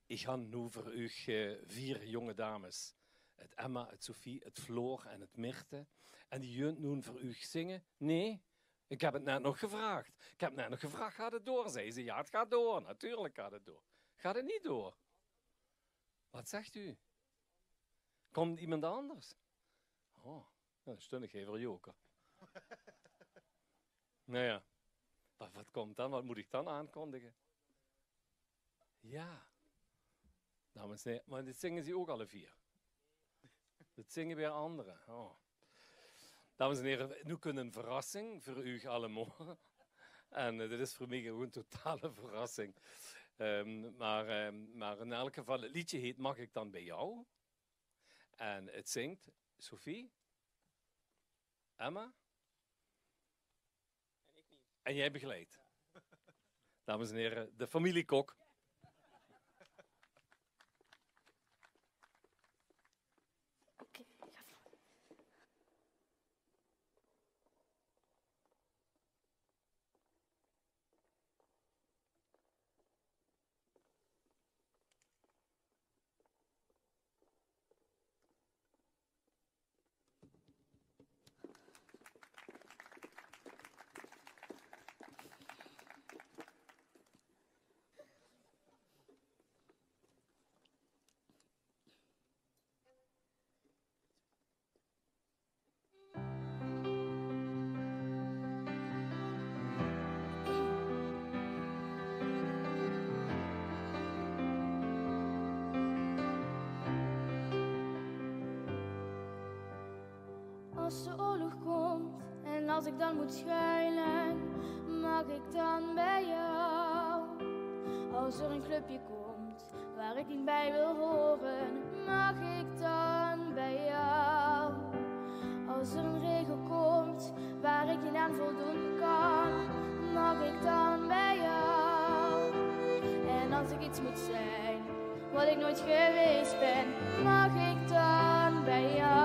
ik ga nu voor u vier jonge dames. Het Emma, het Sophie, het Floor en het Mirte. En die junt nu voor u zingen? Nee, ik heb het net nog gevraagd. Ik heb net nog gevraagd, gaat het door? Zei ze, ja, het gaat door. Natuurlijk gaat het door. Gaat het niet door? Wat zegt u? Komt iemand anders? Oh, dat is even joker. nou ja, wat, wat komt dan? Wat moet ik dan aankondigen? Ja. Dames en heren, maar dit zingen ze ook alle vier. Dat zingen weer anderen. Oh. Dames en heren, nu kunnen een verrassing voor u allemaal. En uh, dit is voor mij gewoon een totale verrassing. Um, maar, um, maar in elk geval, het liedje heet Mag ik dan bij jou? En het zingt Sophie, Emma en jij begeleidt. Dames en heren, de familie Kok. Als de oorlog komt en als ik dan moet schuilen, mag ik dan bij jou? Als er een clubje komt waar ik niet bij wil horen, mag ik dan bij jou? Als er een regel komt waar ik niet aan voldoen kan, mag ik dan bij jou? En als ik iets moet zijn wat ik nooit geweest ben, mag ik dan bij jou?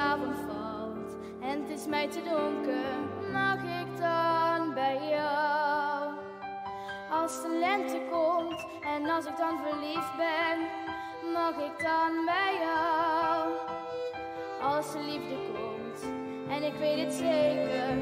Avond en het is mij te donker, mag ik dan bij jou? Als Als de lente komt en als ik dan verliefd ben, mag ik dan bij jou. Als de liefde komt en ik weet het zeker,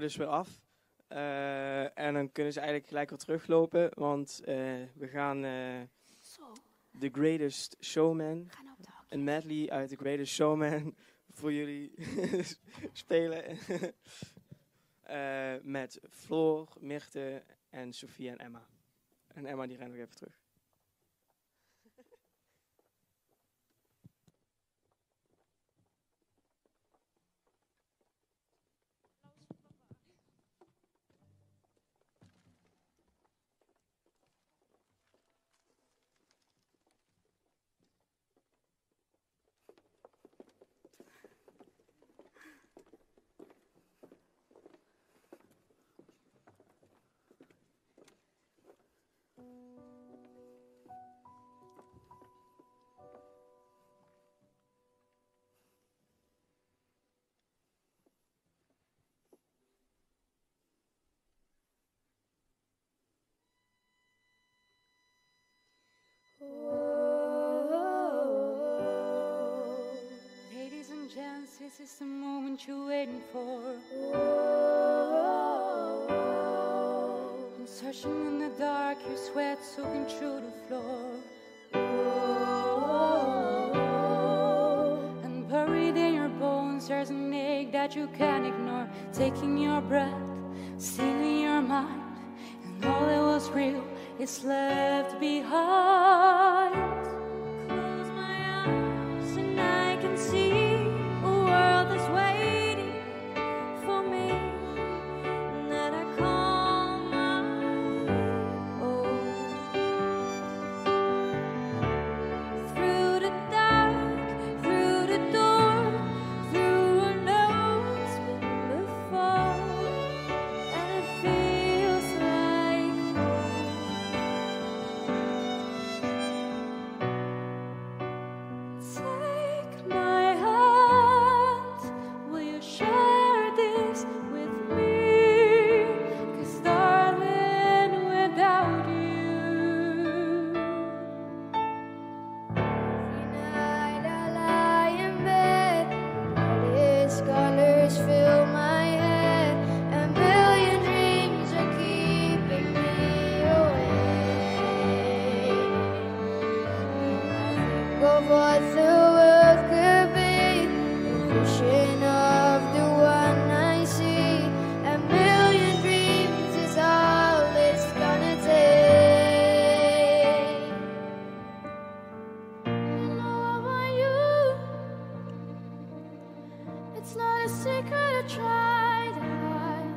lopen dus weer af. Eh, en dan kunnen ze eigenlijk gelijk weer teruglopen, want eh, we gaan eh, The Greatest Showman, een medley uit The Greatest Showman voor jullie spelen. Met Floor, Mirte en Sofie en Emma. En Emma die rent nog even terug. Is the moment you're waiting for. I'm searching in the dark, your sweat soaking through the floor. And buried in your bones, there's an ache that you can't ignore. Taking your breath, stealing your mind, and all that was real is left behind. You try to hide.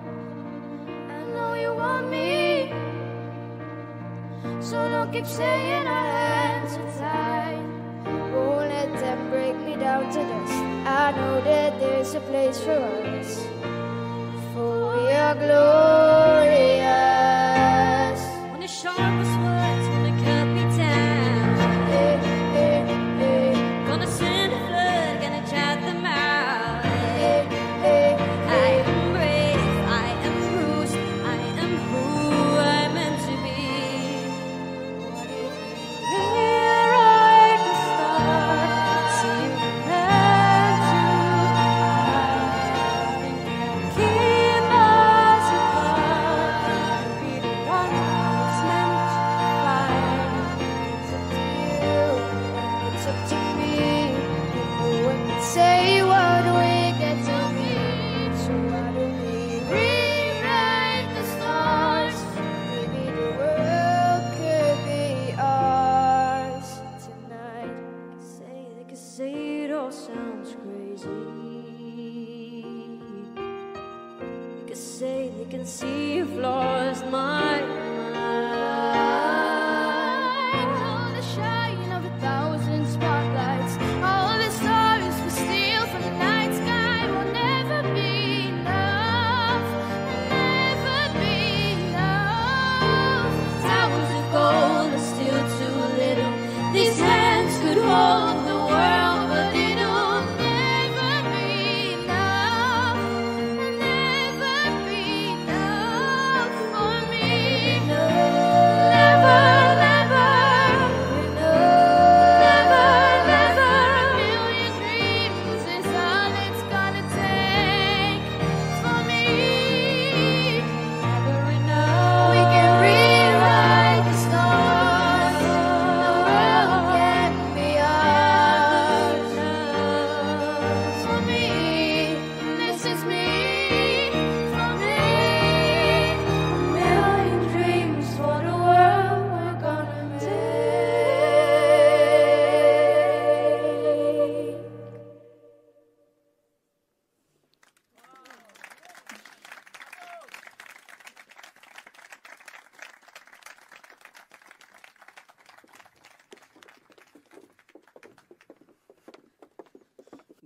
I know you want me, so don't keep saying our hands are tied. Won't let them break me down to dust. I know that there's a place for us, for we are glorious.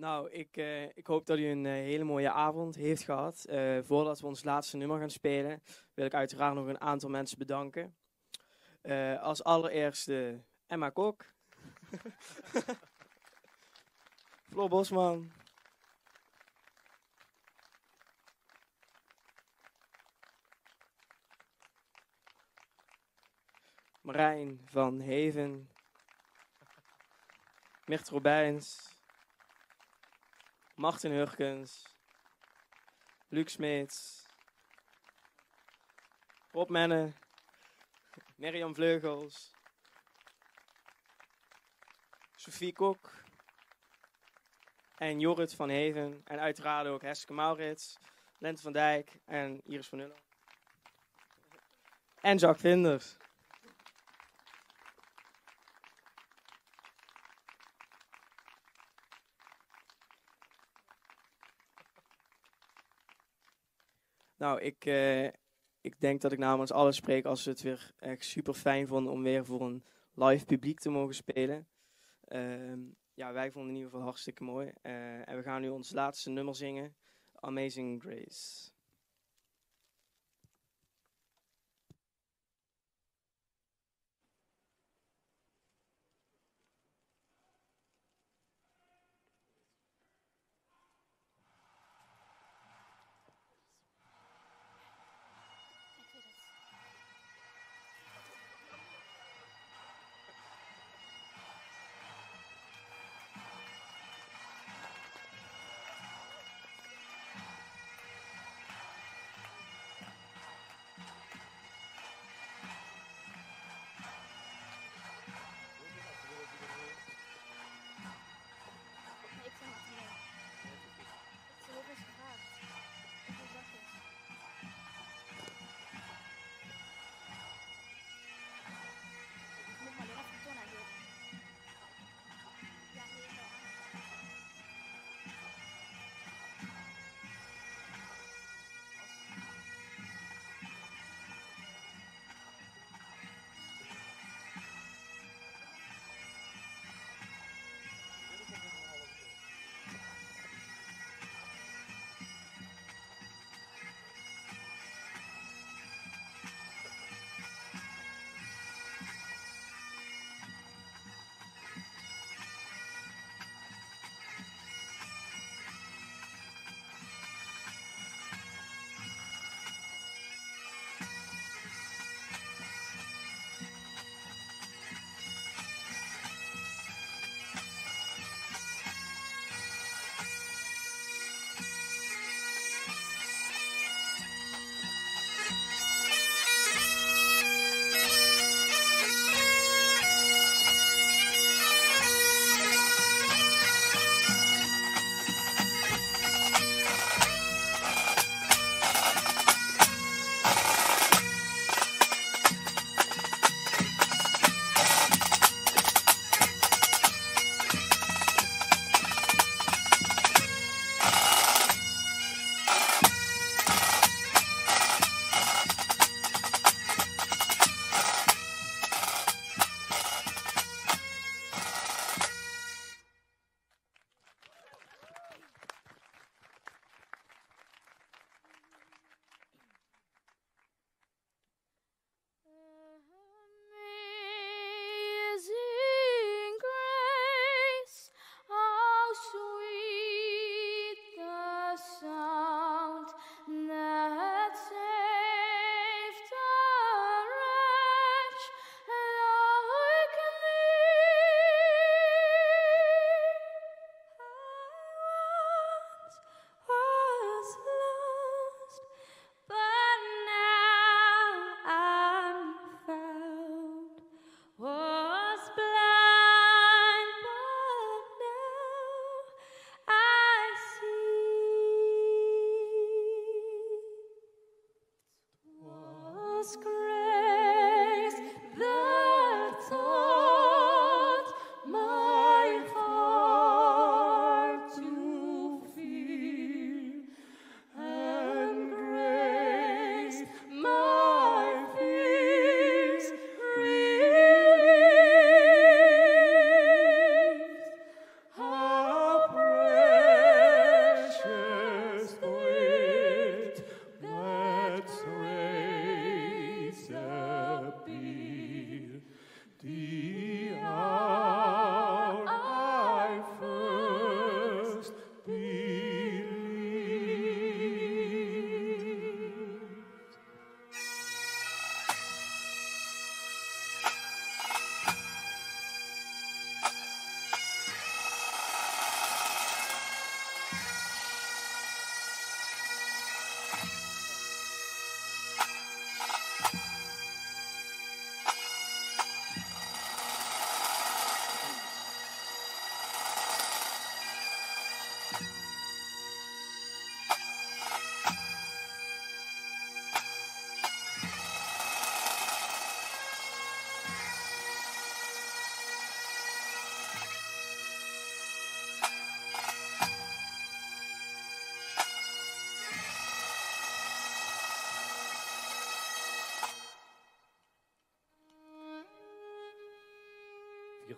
Nou, ik, eh, ik hoop dat u een eh, hele mooie avond heeft gehad. Eh, voordat we ons laatste nummer gaan spelen, wil ik uiteraard nog een aantal mensen bedanken. Als allereerste Emma Kok. Floor Bosman. Marijn van Heven. Mirt Robijns. Martin Hurkens. Luc Smeets. Rob Menne. Mirjam Vleugels. Sophie Kok. En Jorrit van Heven. En uiteraard ook Heske Maurits. Lente van Dijk. En Iris van Nullen. En Jacques Vinders. Nou, ik, eh, ik denk dat ik namens alles spreek als ze het weer echt super fijn vonden om weer voor een live publiek te mogen spelen. Ehm, ja, wij vonden het in ieder geval hartstikke mooi. Eh, en we gaan nu ons laatste nummer zingen, Amazing Grace.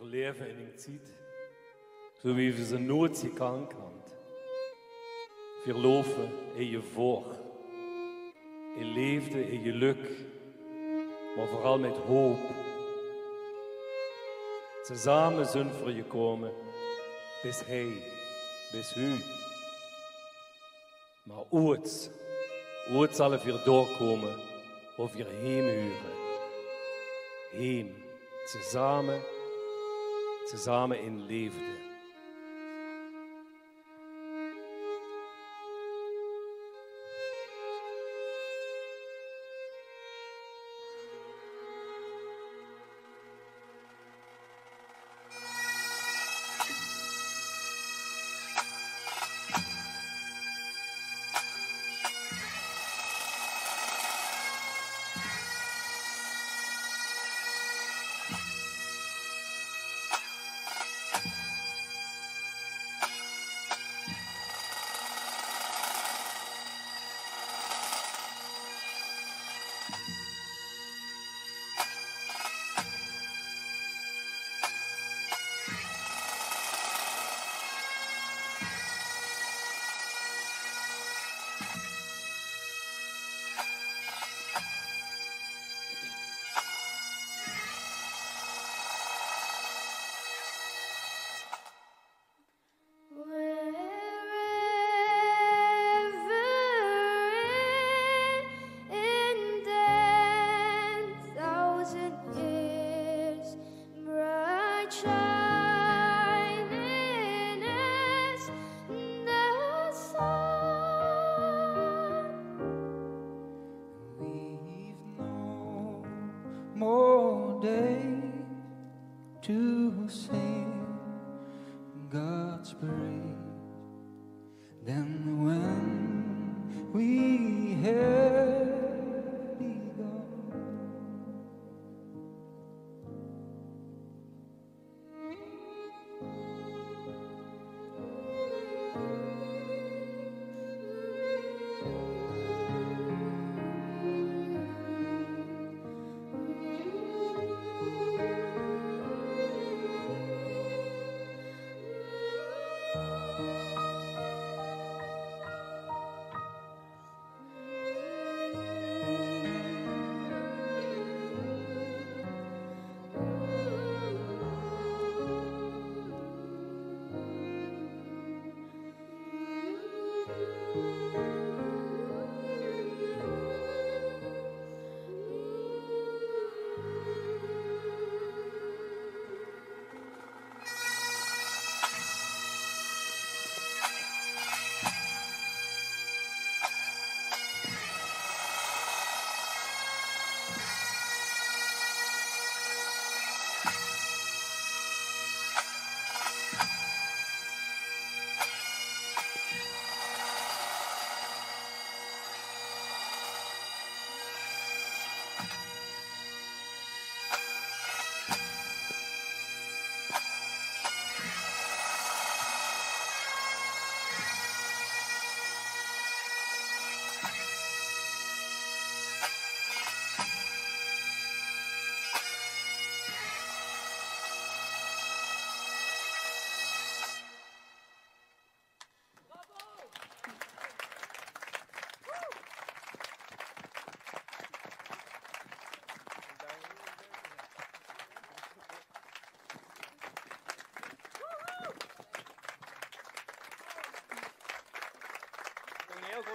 Leben in Zeit, so wie sie nooit haben. Wir laufen in je voor, in liefde, in geluk, maar vooral met hoop. Samen zijn we gekomen, bis hij, bis u. Maar ooit, ooit zal het weer doorkomen of weer heen huren. Heen, samen, samen in liefde. child.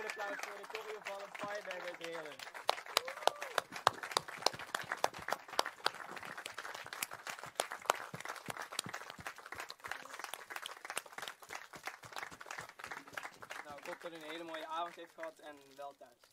Applaus voor de choreo van het Firebag uit Heerlen. Nou, ik hoop dat u een hele mooie avond heeft gehad en wel thuis.